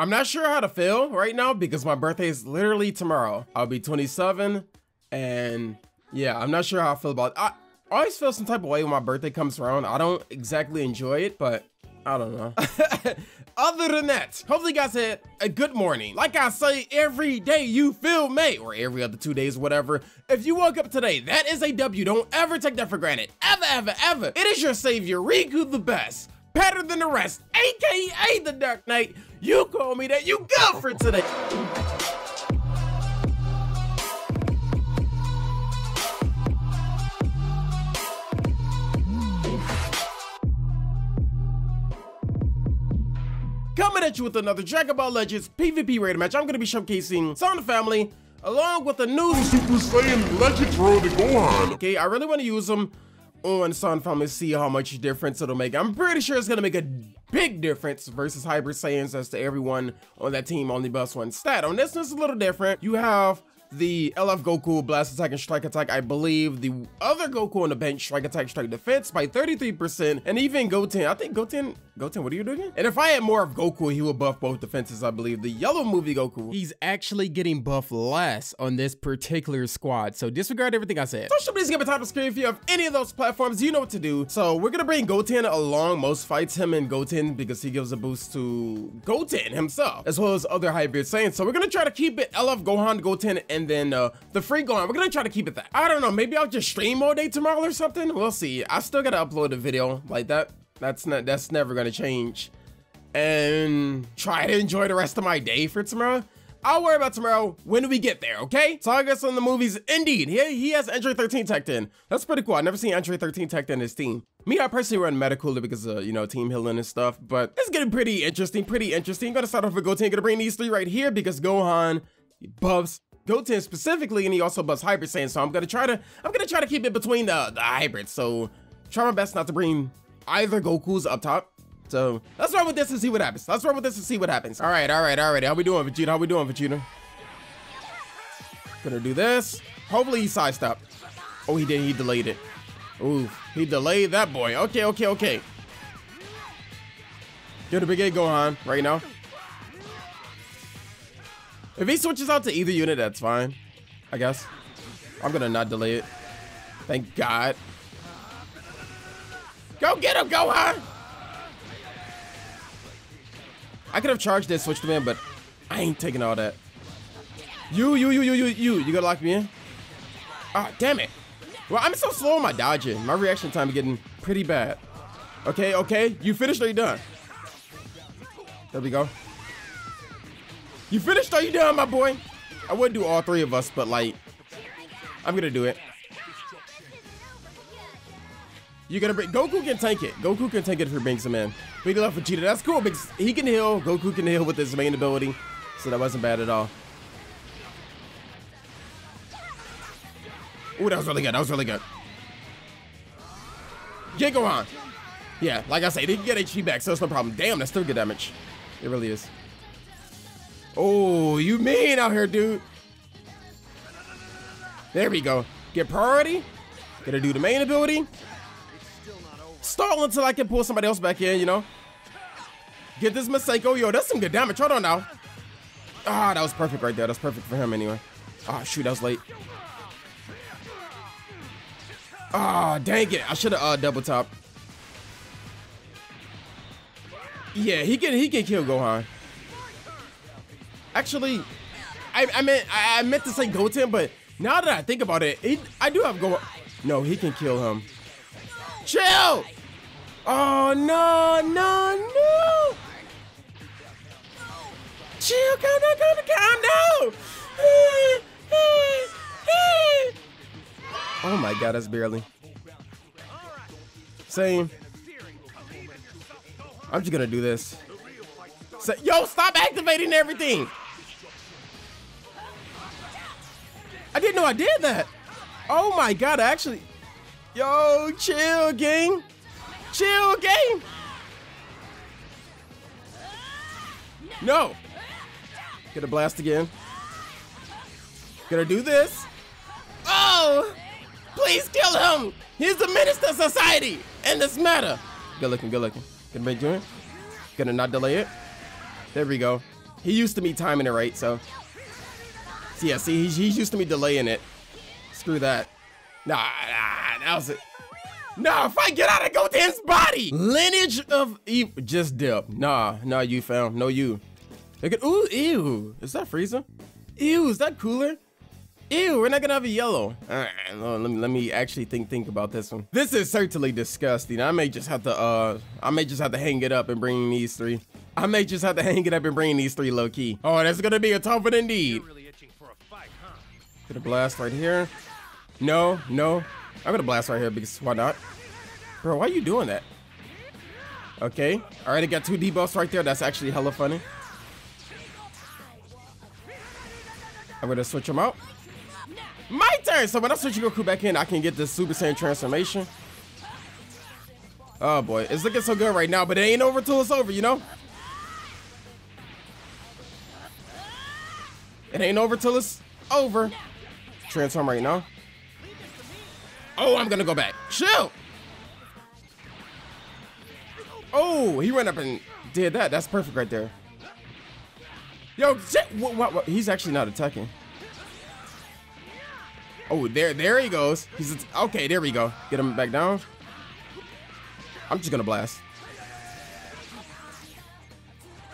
I'm not sure how to feel right now because my birthday is literally tomorrow. I'll be 27 and yeah, I'm not sure how I feel about it. I always feel some type of way when my birthday comes around. I don't exactly enjoy it, but I don't know. Other than that, hopefully you guys had a good morning. Like I say every day, you feel me, or every other two days, whatever. If you woke up today, that is a W. Don't ever take that for granted. Ever, ever, ever. It is your savior, Riku the best. Better than the rest, aka the Dark Knight. You call me that, you good for today. Coming at you with another Dragon Ball Legends PvP rated match. I'm going to be showcasing Son Family along with the new Super Saiyan Legend World Gohan. Okay, I really want to use them on Son Family see how much difference it'll make. I'm pretty sure it's going to make a big difference versus Hybrid Saiyans as to everyone on that team only bust one stat. On this it's a little different. You have the LF Goku blast attack and strike attack. I believe the other Goku on the bench strike attack strike defense by 33% and even Goten. I think Goten, Goten, what are you doing? And if I had more of Goku, he would buff both defenses, I believe. The yellow movie Goku, he's actually getting buffed less on this particular squad. So disregard everything I said. Social media's gonna be top of screen if you have any of those platforms, you know what to do. So we're gonna bring Goten along most fights, him and Goten, because he gives a boost to Goten himself, as well as other hybrid Saiyans. So we're gonna try to keep it LF Gohan, Goten, and then uh, the free Gohan. We're gonna try to keep it that. I don't know, maybe I'll just stream all day tomorrow or something. We'll see. I still gotta upload a video like that. That's not, that's never gonna change. And try to enjoy the rest of my day for tomorrow. I'll worry about tomorrow when do we get there, okay? So I guess on the movies, indeed, he, he has Android 13 teched in. That's pretty cool. I've never seen Android 13 teched in his team. Me, I personally run Metacooler because of, you know, team healing and stuff, but it's getting pretty interesting, pretty interesting. Gonna start off with Goten, gonna bring these three right here because Gohan buffs Goten specifically, and he also buffs Hybrid Saiyan, so I'm gonna try to, I'm gonna try to keep it between the, the hybrids, so try my best not to bring either Goku's up top. So let's run with this and see what happens. Let's run with this and see what happens. All right, all right, all right. How we doing, Vegeta? How we doing, Vegeta? Gonna do this. Hopefully he sidestepped. Oh, he did. He delayed it. Ooh, he delayed that boy. Okay, okay, okay. Get a big A Gohan right now. If he switches out to either unit, that's fine. I guess. I'm gonna not delay it. Thank God. Go get him, Gohan! I could have charged this, switched him in, but I ain't taking all that. You, you, you, you, you, you, you gotta lock me in? Ah, damn it. Well, I'm so slow on my dodging. My reaction time is getting pretty bad. Okay, okay, you finished or you done? There we go. You finished? Are you done, my boy? I would do all three of us, but like, I'm gonna do it. You gotta bring Goku can tank it. Goku can tank it for you're some in. Big love for Cheetah. That's cool because he can heal. Goku can heal with his main ability, so that wasn't bad at all. Ooh, that was really good. That was really good. Get Gohan. Yeah, like I said, he can get HP back, so it's no problem. Damn, that's still good damage. It really is. Oh, you mean out here, dude? There we go. Get priority. Gotta do the main ability. Stall until I can pull somebody else back in, you know? Get this Masenko. Yo, that's some good damage. Hold on now. Ah, that was perfect right there. That's perfect for him anyway. Ah, shoot, that was late. Ah, dang it. I should have uh, double top. Yeah, he can he can kill Gohan. Actually, I, I meant I, I meant to say Goten, but now that I think about it, he, I do have Gohan. No, he can kill him. Chill! Oh no, no, no! Chill, calm down, calm down, calm down! Oh my god, that's barely. Same. I'm just gonna do this. So, yo, stop activating everything! I didn't know I did that. Oh my god, I actually. Yo, chill, gang. Chill, gang. No. Gonna blast again. Gonna do this. Oh! Please kill him! He's the menace to society in this matter. Good looking, good looking. Gonna make doing. Gonna not delay it. There we go. He used to me timing it right, so. so yeah, see, he's, he's used to me delaying it. Screw that. Nah, nah, that was it. Nah, if I get out of Goten's body! Lineage of evil. Just dip. Nah, nah, you found. No, you. Look at, ooh, ew. Is that Frieza? Ew, is that Cooler? Ew, we're not gonna have a yellow. All right, let me let me actually think think about this one. This is certainly disgusting. I may just have to uh, I may just have to hang it up and bring these three. I may just have to hang it up and bring these three low key. Oh, that's gonna be a tough one indeed. Really itching for a fight, huh? Gonna blast right here. No, no. I'm gonna blast right here because why not? Bro, why are you doing that? Okay. All right, I got two debuffs right there. That's actually hella funny. I'm gonna switch them out. My turn! So when I switch Goku back in, I can get this Super Saiyan transformation. Oh boy, it's looking so good right now, but it ain't over till it's over, you know? It ain't over till it's over. Transform right now. Oh, I'm gonna go back. Chill! Oh, he went up and did that. That's perfect right there. Yo, what, what, what? he's actually not attacking. Oh, there, there he goes. He's okay. There we go. Get him back down. I'm just gonna blast.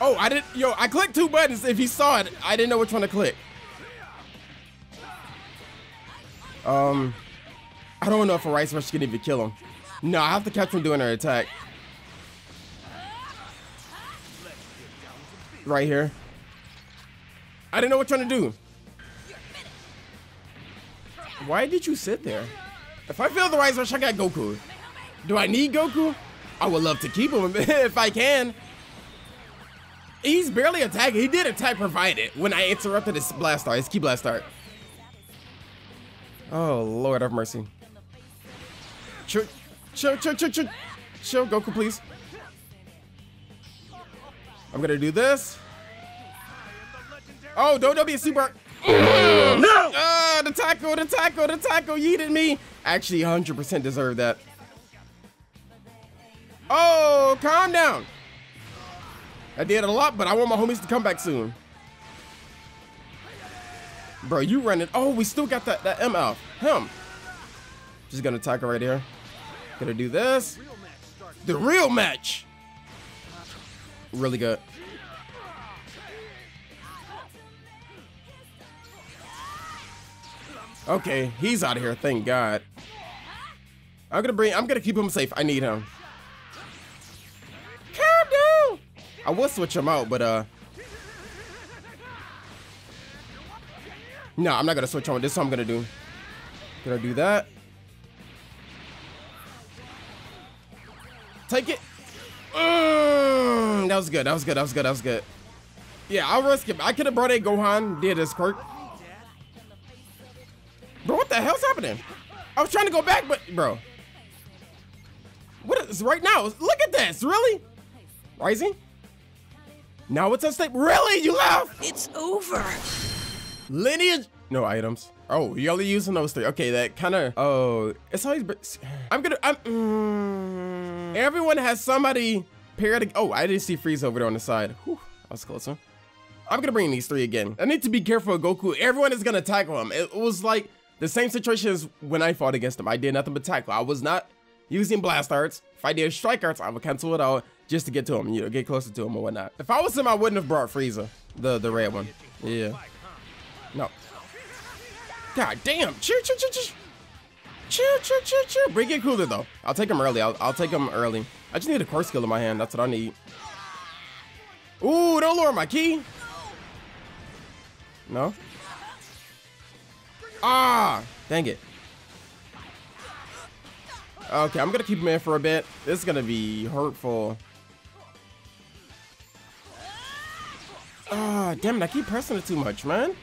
Oh, I didn't. Yo, I clicked two buttons. If he saw it, I didn't know which one to click. Um, I don't know if a Rice Rush can even kill him. No, I have to catch him doing an attack. Right here. I didn't know what you're trying to do. Why did you sit there? If I fail the Rise Rush, I got Goku. Do I need Goku? I would love to keep him if I can. He's barely attacking. He did attack provided when I interrupted his blast start, his ki blast start. Oh, Lord have mercy. Chill, chill, chill, chill, chill. Chill, Goku, please. I'm gonna do this. Oh, don't, don't be a super. No! Uh, the taco, the taco, the taco yeeted me. Actually, 100% deserve that. Oh, calm down. I did a lot, but I want my homies to come back soon. Bro, you running. Oh, we still got that, that M out. Him. Just gonna tackle right here. Gonna do this. The real match. Really good. Okay, he's out of here, thank God. I'm gonna bring, I'm gonna keep him safe. I need him. Calm down. I will switch him out, but uh. No, I'm not gonna switch on. This is what I'm gonna do. Gonna do that. Was good. That was good. That was good. That was good. Yeah, I'll risk it. I could have brought a Gohan, did this quirk. Bro, what the hell's happening? I was trying to go back, but bro. What is right now? Look at this, really? Rising? Now it's unstable. Really? You left? It's over. Lineage. No items. Oh, you only using those three. Okay, that kind of. Oh, it's always. I'm gonna. I'm. Mm, everyone has somebody paired. Oh, I didn't see Frieza over there on the side. Whew, I was closer. I'm gonna bring these three again. I need to be careful with Goku. Everyone is gonna tackle him. It was like the same situation as when I fought against him. I did nothing but tackle. I was not using blast arts. If I did strike arts, I would cancel it out just to get to him, you know, get closer to him or whatnot. If I was him, I wouldn't have brought Frieza, the the red one. Yeah. No. God damn. Chill, chill, chill, chill. Chill, chill, chill, chill. Bring it Cooler though. I'll take him early. I'll, I'll take him early. I just need a core skill in my hand. That's what I need. Ooh, don't lower my ki. No. Ah, dang it. Okay, I'm gonna keep him in for a bit. This is gonna be hurtful. Ah, damn it, I keep pressing it too much, man.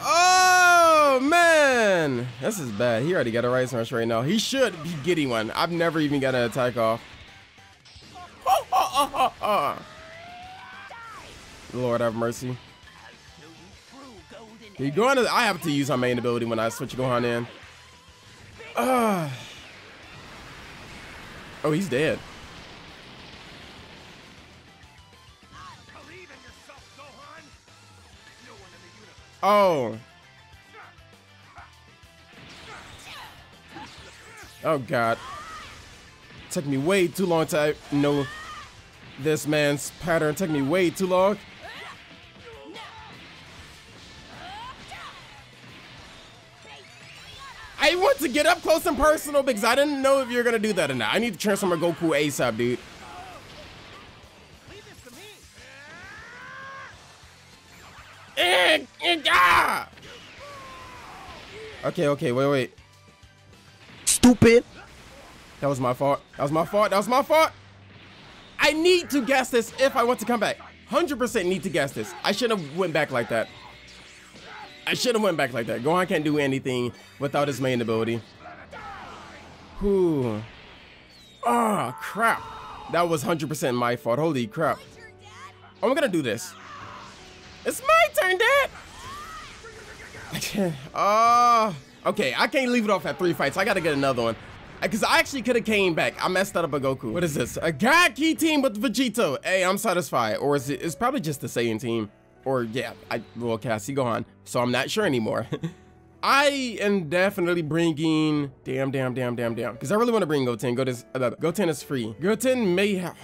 Oh, man. This is bad. He already got a Rising Rush right now. He should be getting one. I've never even got an attack off. Lord have mercy. You going to, I have to use my main ability when I switch Gohan in. Ah. Oh, he's dead. Oh. Oh god. Took me way too long to know this man's pattern. Took me way too long. I want to get up close and personal because I didn't know if you're gonna do that or not. I need to transform my Goku ASAP, dude. Okay, okay, wait, wait. Stupid. That was my fault. That was my fault. That was my fault. I need to guess this if I want to come back. 100% need to guess this. I shouldn't have went back like that. I should have went back like that. Gohan can't do anything without his main ability. Whew. Oh, crap. That was 100% my fault. Holy crap. I'm gonna do this. It's my turn, Dad. I can't. Oh, okay. I can't leave it off at three fights. I gotta get another one. Because I actually could have came back. I messed that up a Goku. What is this? A Key team with Vegito. Hey, I'm satisfied. Or is it? It's probably just the Saiyan team. Or yeah, I well, see Gohan. So I'm not sure anymore. I am definitely bringing damn, damn, damn, damn, damn. Because I really want to bring Goten. Goten, uh, Goten is free. Goten may have.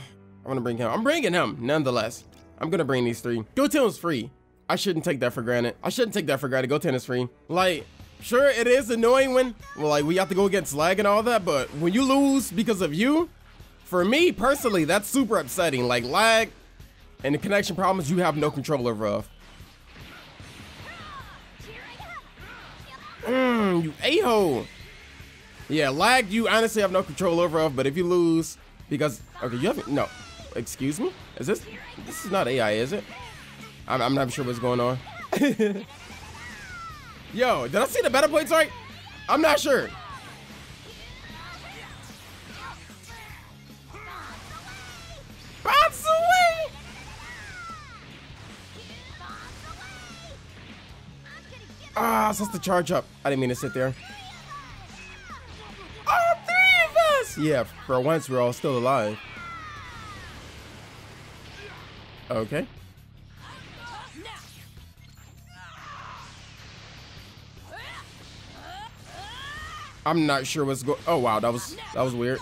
I want to bring him. I'm bringing him nonetheless. I'm gonna bring these three. Goten was free. I shouldn't take that for granted. I shouldn't take that for granted. Goten is free. Like, sure, it is annoying when, like, we have to go against lag and all that, but when you lose because of you, for me personally, that's super upsetting. Like, lag and the connection problems you have no control over of. Mmm, you a-hole. Yeah, lag you honestly have no control over of, but if you lose, because, okay, you haven't, no, excuse me? Is this, this is not AI, is it? I'm, I'm not sure what's going on. Yo, did I see the battle points right? I'm not sure. Bounce away! Ah, it's supposed to charge up. I didn't mean to sit there. All three of us! Yeah, for once we're all still alive. Okay. I'm not sure what's going. Oh wow, that was that was weird.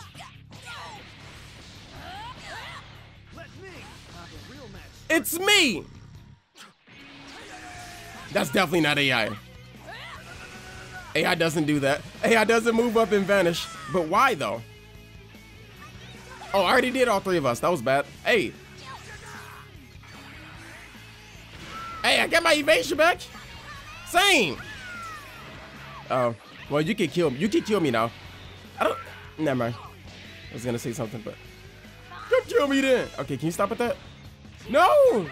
It's me. That's definitely not AI. AI doesn't do that. AI doesn't move up and vanish. But why though? Oh, I already did all three of us. That was bad. Hey. Hey, I got my evasion back. Same. Oh. Well, you can kill me. You can kill me now. I don't. Never mind. I was gonna say something, but don't kill me then. Okay, can you stop at that? No.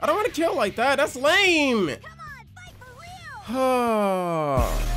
I don't want to kill like that. That's lame. Come ah.